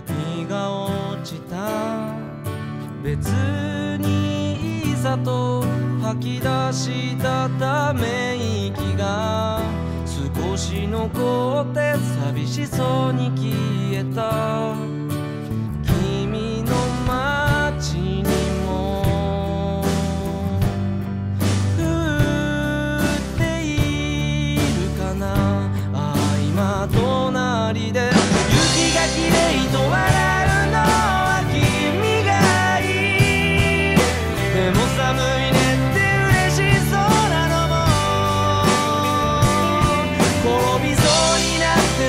雪が落ちた。別にいざと吐き出したため息が。少し残って寂しそうに消えた。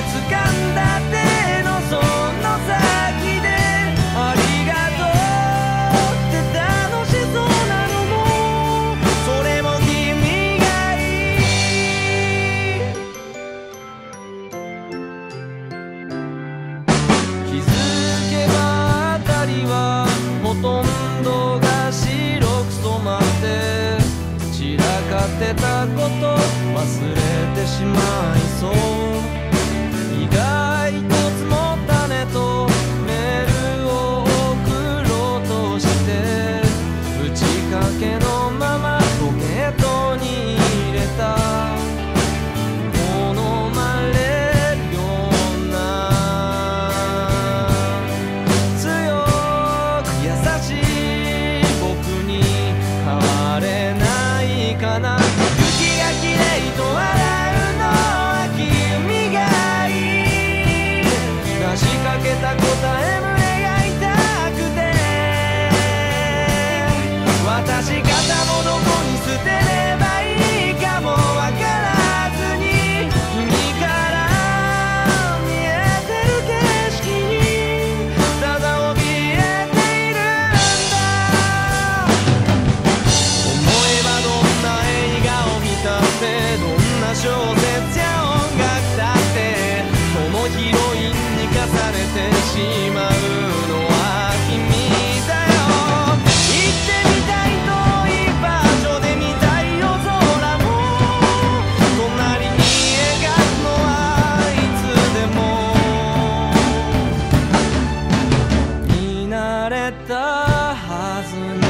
掴んだ手のその先でありがとうって楽しそうなのもそれも君がいい気づけば辺りはほとんどが白く染まって散らかってたこと忘れてしまいそうた答え胸が痛くて。私肩もどこに捨てればいいかもわからずに。君から見えてる景色に。ただ怯えているんだ。思えばどんな映画を見たってどんな小説や音楽だてしまうのは君だよ行ってみたい遠い場所で見たい夜空も隣に描くのはいつでも見慣れたはずの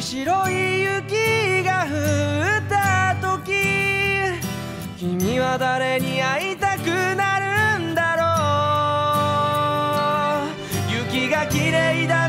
白い雪が降った時君は誰に会いたくなるんだろう。雪が綺麗だ